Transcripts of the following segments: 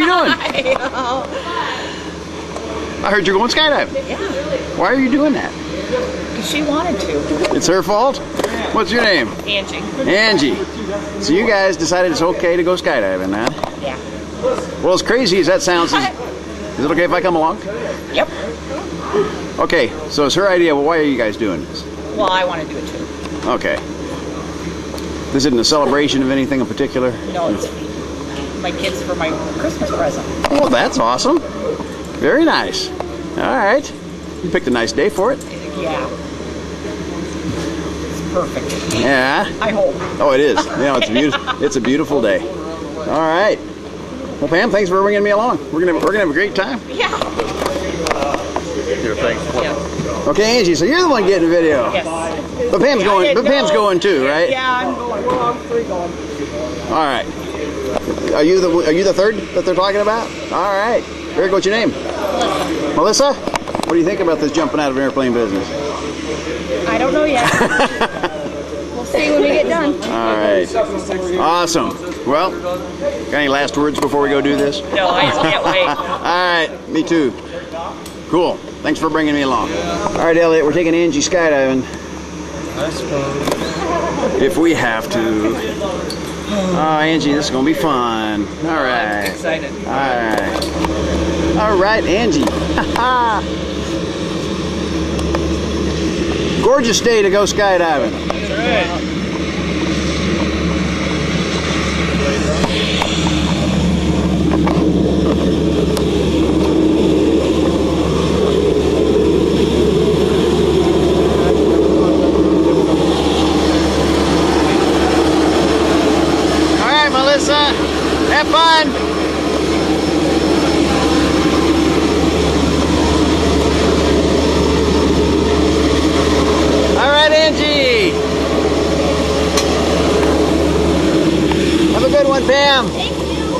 You doing? I heard you're going skydiving. Yeah, Why are you doing that? because she wanted to. It's her fault? What's your name? Angie. Angie. So you guys decided it's okay to go skydiving, huh? Yeah. Well, as crazy as that sounds, is, is it okay if I come along? Yep. Okay, so it's her idea. Well, why are you guys doing this? Well, I want to do it too. Okay. This isn't a celebration of anything in particular? No, it's my kids for my Christmas present. Oh, that's awesome. Very nice. All right. You picked a nice day for it. Yeah. It's perfect. Yeah. I hope. Oh, it is. You know, it's beautiful. It's a beautiful day. All right. Well, Pam, thanks for bringing me along. We're gonna we're gonna have a great time. Yeah. Here, thanks. Yeah. Okay, Angie. So you're the one getting the video. Yes. But Pam's going. But Pam's going too, right? Yeah, I'm going. We're all three going. All right. Are you the Are you the third that they're talking about? All right. Very good. What's your name? Melissa. What do you think about this jumping out of an airplane business? I don't know yet. we'll see when we get done. All right. Awesome. Well, got any last words before we go do this? No, I can't wait. All right, me too. Cool. Thanks for bringing me along. All right, Elliot, we're taking Angie skydiving. I suppose. If we have to. Oh, Angie, this is gonna be fun. All right. Excited. All right. All right, Angie. Gorgeous day to go skydiving. That's right. All right, Melissa. Have fun. All right, Angie. Have a good one, Pam. Thank you.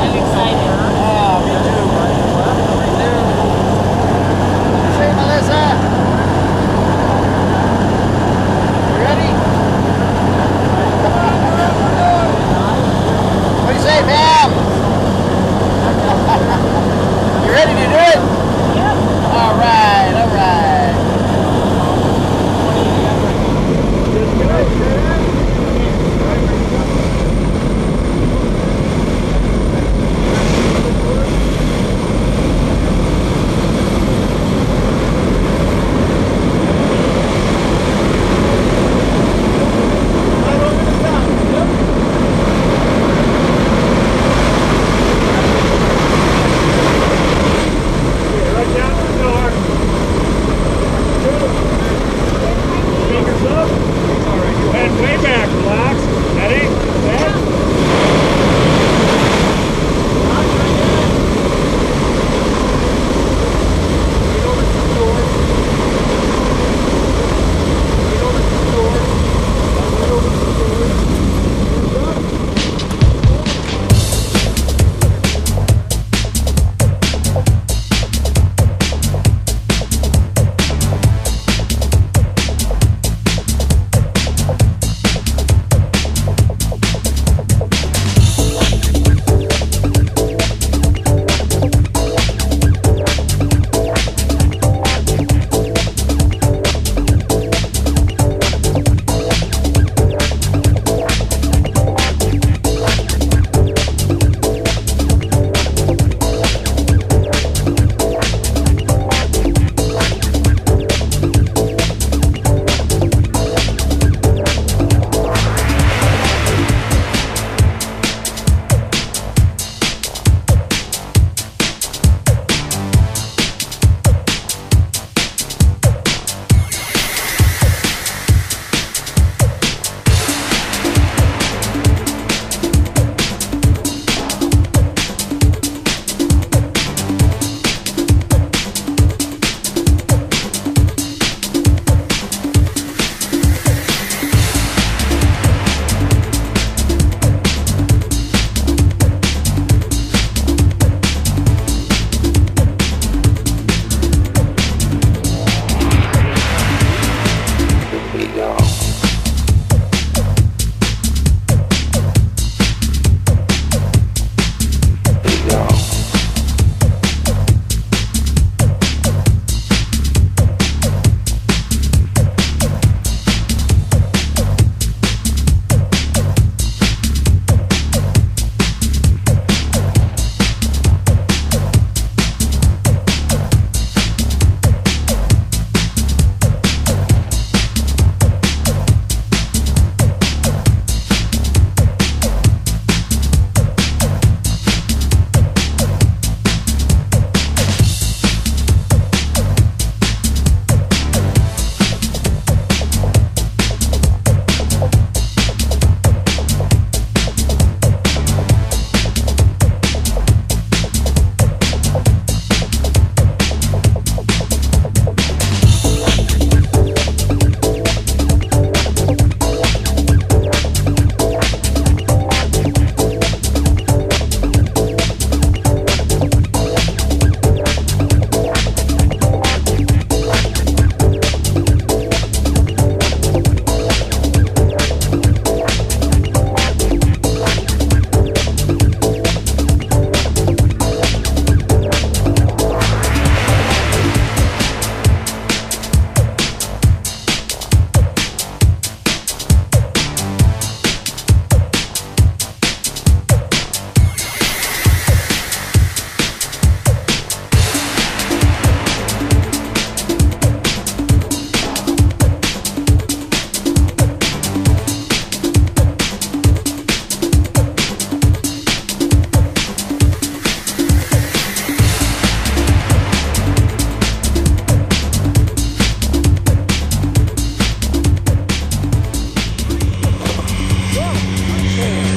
I'm excited.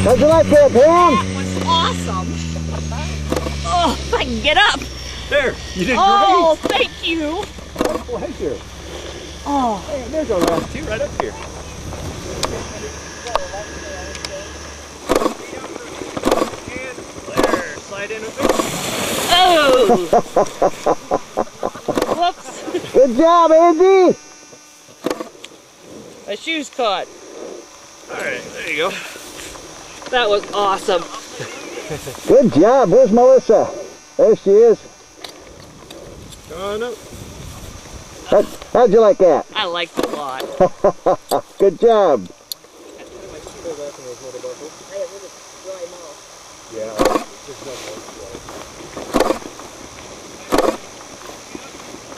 You like that, Pam? That was awesome. Oh, if I can get up. There, you did oh, great. Oh, thank you. great. Pleasure. Oh, Hey, there's our last two right up here. There, slide in a bit. oh. Whoops. Good job, Andy. My shoe's caught. All right, there you go. That was awesome. Good job. Where's Melissa? There she is. Come on up. How, how'd you like that? I liked it a lot. Good job.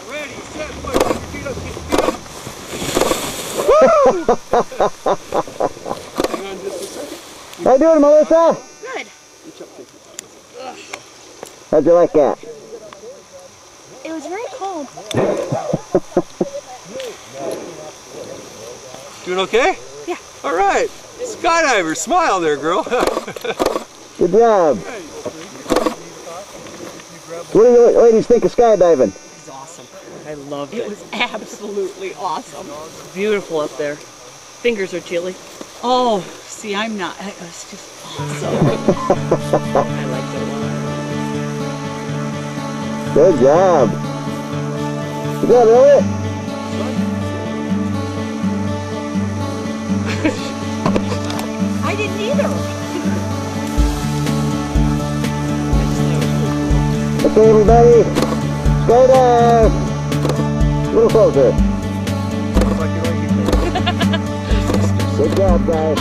Ready, set, play. Keep feet up, keep feet up. Hang on just a second. How you doing, Melissa? Good. How'd you like that? It was very cold. Doing okay? Yeah. All right. Skydiver, smile there, girl. Good job. What do you ladies think of skydiving? It was awesome. I loved it. It was absolutely awesome. Beautiful up there. Fingers are chilly. Oh, see, I'm not. It was just awesome. I liked it a lot. Good job. Good job, Elliot. I didn't either. Okay, everybody. Skydive. A little closer. Good job, guys.